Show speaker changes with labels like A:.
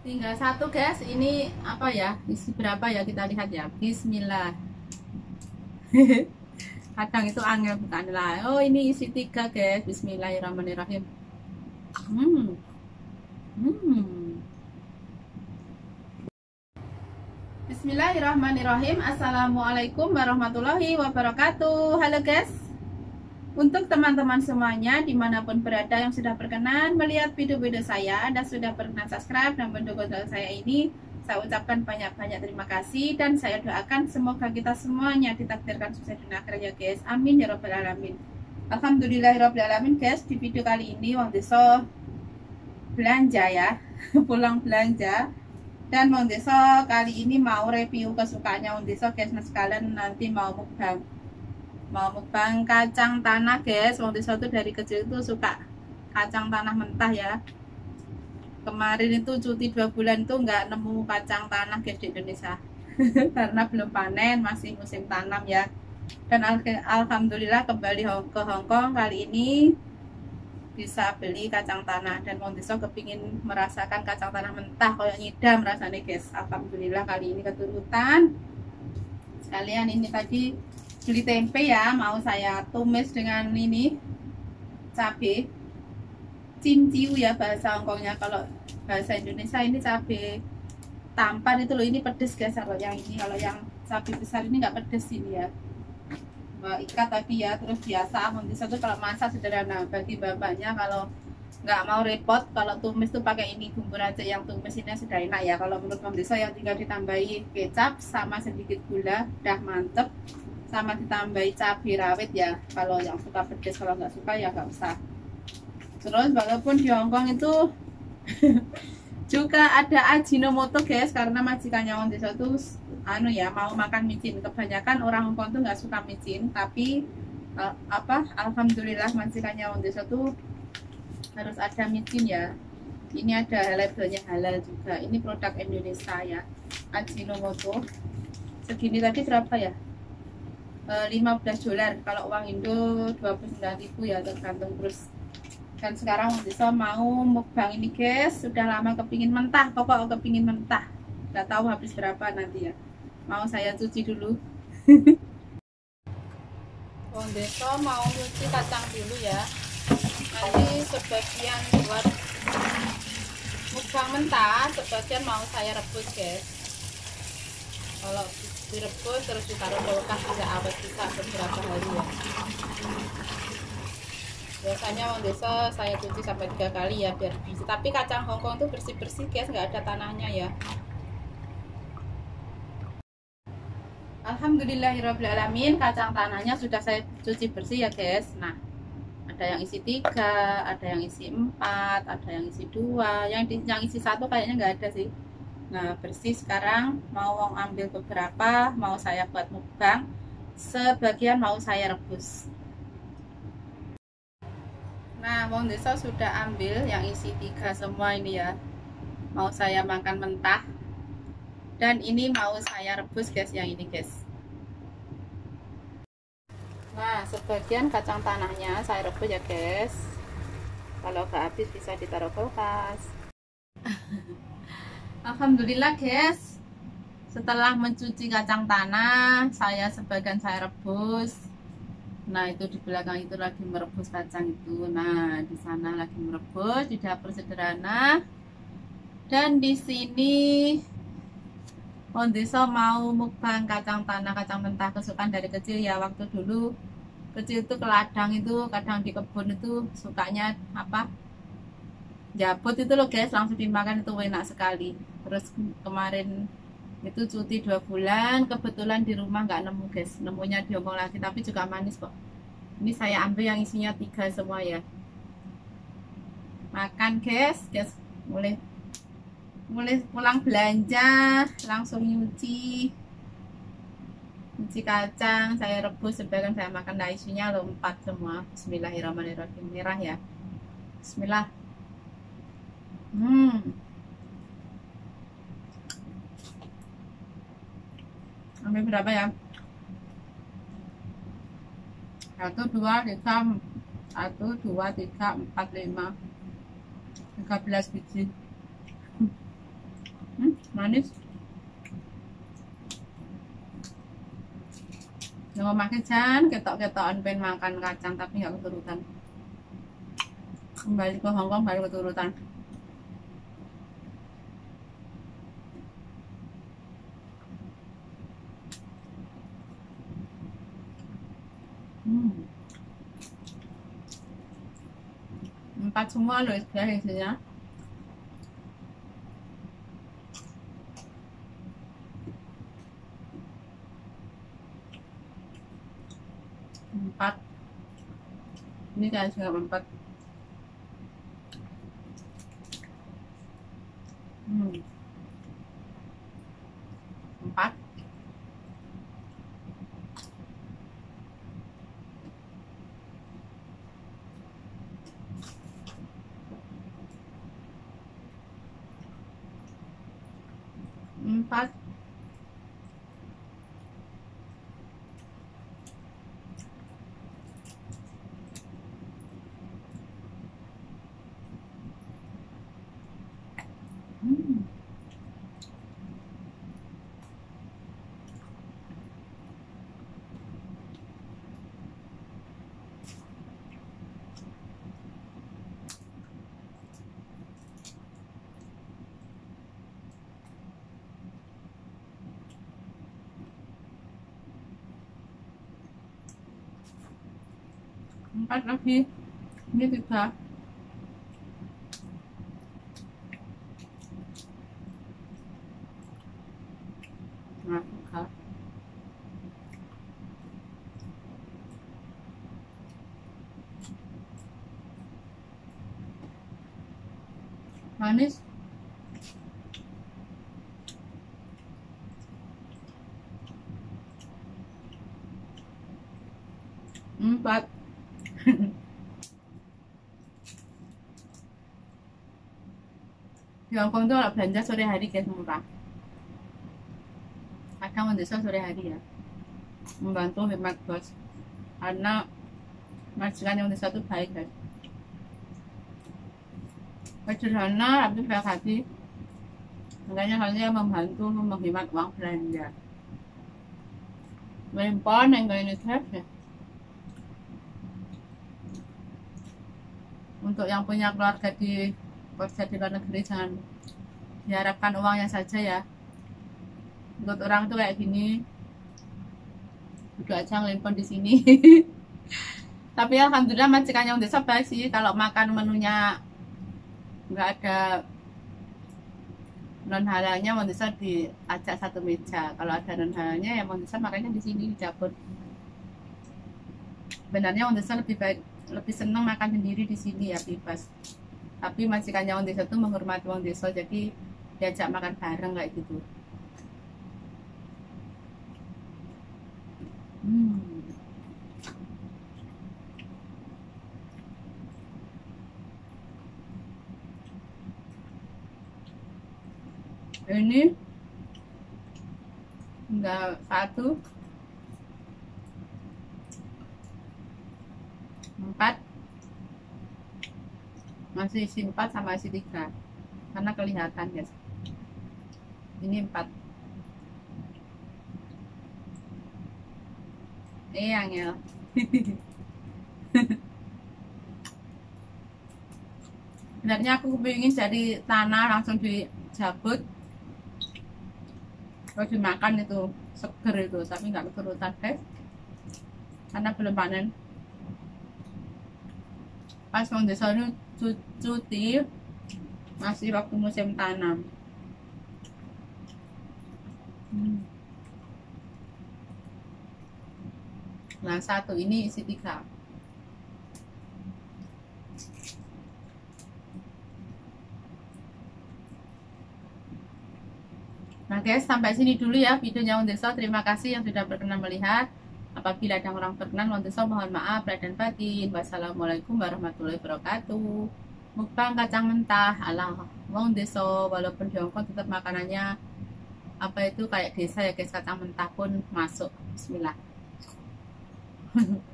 A: tinggal satu guys. Ini apa ya? Isi berapa ya kita lihat ya? Bismillah. Kadang itu angel bukan lah. Oh ini isi tiga guys. Bismillahirrahmanirrahim. Hmm. Hmm. Bismillahirrahmanirrahim. Assalamualaikum warahmatullahi wabarakatuh. Halo guys untuk teman-teman semuanya di mana pun berada yang sudah berkenan melihat video-video saya dan sudah berkenan subscribe dan mendukung saya ini saya ucapkan banyak-banyak terima kasih dan saya doakan semoga kita semuanya ditakdirkan sukses dunia akhir ya guys. Amin ya robbal alamin. Alhamdulillahirabbil alamin guys. Di video kali ini Wong Deso belanja ya. Pulang belanja. Dan Wong Deso kali ini mau review kesukaannya Wong Deso guys. Nah sekalian nanti mau mukbang mau mukbang kacang tanah guys. Desa tuh dari kecil itu suka kacang tanah mentah ya. Kemarin itu cuti dua bulan tuh nggak nemu kacang tanah guys di Indonesia. Karena belum panen masih musim tanam ya. Dan al alhamdulillah kembali ke Hongkong kali ini bisa beli kacang tanah. Dan wong desa kepingin merasakan kacang tanah mentah kayak nyidam rasanya guys. Alhamdulillah kali ini keturutan. Sekalian ini tadi beli tempe ya mau saya tumis dengan ini cabai cinciu ya bahasa Hongkongnya. Kalau bahasa Indonesia ini cabai tampan itu loh ini pedes guys. Kalau yang ini kalau yang cabai besar ini nggak pedes ini ya. Ikat tapi ya terus biasa. Nanti satu kalau masak sederhana bagi bapaknya. Kalau nggak mau repot kalau tumis tuh pakai ini bumbu aja. Yang tumis ini sudah enak ya. Kalau menurut Mam Desa yang tinggal ditambahi kecap sama sedikit gula udah mantep sama ditambahi cabai rawit ya. Kalau yang suka pedas kalau nggak suka ya nggak usah. Terus walaupun di Hongkong itu juga ada ajinomoto guys karena majikannya orang desa tuh anu ya mau makan micin. Kebanyakan orang Hongkong tuh nggak suka micin tapi uh, apa alhamdulillah majikannya orang desa tuh harus ada micin ya. Ini ada labelnya halal juga. Ini produk Indonesia ya ajinomoto. Segini tadi berapa ya 15 eh, dolar. Kalau uang Indo 29 ribu ya tergantung terus dan sekarang bisa mau mukbang ini guys. Sudah lama kepingin mentah. Pokok kepingin mentah. Nggak tahu habis berapa nanti ya. Mau saya cuci dulu. Wong Deso mau cuci kacang dulu ya. Nanti sebagian buat mukbang mentah sebagian mau saya rebus guys. Kalau direbus terus ditaruh kulkas bisa awet bisa beberapa hari ya. Biasanya uang desa saya cuci sampai tiga kali ya biar bersih tapi kacang hongkong tuh bersih bersih guys nggak ada tanahnya ya. Alhamdulillahirobbilalamin kacang tanahnya sudah saya cuci bersih ya guys. Nah ada yang isi tiga ada yang isi empat ada yang isi dua. Yang yang isi satu kayaknya nggak ada sih Nah bersih sekarang mau ambil beberapa mau saya buat mukbang sebagian mau saya rebus. Nah Wong Desa sudah ambil yang isi tiga semua ini ya. Mau saya makan mentah dan ini mau saya rebus guys yang ini guys. Nah sebagian kacang tanahnya saya rebus ya guys. Kalau gak habis bisa ditaruh kulkas Alhamdulillah guys. Setelah mencuci kacang tanah saya sebagian saya rebus. Nah itu di belakang itu lagi merebus kacang itu. Nah di sana lagi merebus di dapur sederhana. Dan di sini Ondeso mau mukbang kacang tanah kacang mentah kesukaan dari kecil. Ya waktu dulu kecil itu ke ladang itu kadang di kebun itu sukanya apa jabut itu loh guys langsung dimakan itu enak sekali. Terus kemarin itu cuti dua bulan kebetulan di rumah nggak nemu guys. Nemunya diomong lagi tapi juga manis kok. Ini saya ambil yang isinya tiga semua ya. Makan guys guys. Mulai mulai pulang belanja langsung nyuci. Nyuci kacang saya rebus sebagian saya makan. Nah isinya lo empat semua. Bismillahirrahmanirrahim. Merah ya? Bismillah Hmm. Ambil berapa ya? Satu, dua, tiga, satu, dua, tiga, empat, lima, tiga belas biji. manis Jangan makan jan, ketok-ketokan pengen makan kacang tapi nggak keturutan. Kembali ke Hongkong baru keturutan. Hmm. Empat semua loh ya isinya. empat ini kan juga empat hmm. empat empat Hmm. Empat lagi ini tiga manis empat di Hongkong tuh kalau belanja sore hari guys murah kadang desa sore hari ya. Membantu hemat bos. Karena majikan yang desa itu baik guys sederhana tapi baik hati? Makanya hanya membantu menghemat uang belanja. Melimpon yang kalian ya untuk yang punya keluarga di kerja di luar negeri jangan diharapkan uangnya saja ya. Untuk orang tuh kayak gini udah aja ngelimpon di sini. Tapi alhamdulillah majikan yang desa baik sih. Kalau makan menunya nggak ada non halalnya desa diajak satu meja. Kalau ada non halalnya ya mau desa makanya di sini di dapur. Benarnya mau desa lebih baik lebih senang makan sendiri di sini ya bebas. Tapi majikannya Wong Desa tuh menghormati Wong Desa jadi diajak makan bareng kayak gitu. Hmm. ini? Enggak satu empat masih isi empat sama isi tiga. Karena kelihatan guys. Ini empat. Ini yang ya sebenarnya aku ingin jadi tanah langsung dijabut. Kalau dimakan itu seger itu tapi nggak keturutan guys. Karena belum panen. Pas mau desa cuti masih waktu musim tanam hmm. nah satu ini isi tiga Nah guys, sampai sini dulu ya videonya untuk Terima kasih yang sudah berkenan melihat. Apabila ada orang berkenan, mohon mohon maaf dan batin. Wassalamualaikum warahmatullahi wabarakatuh. Mukbang kacang mentah ala wong desa walaupun di Hongkong tetap makanannya apa itu kayak desa ya guys kacang mentah pun masuk. Bismillah.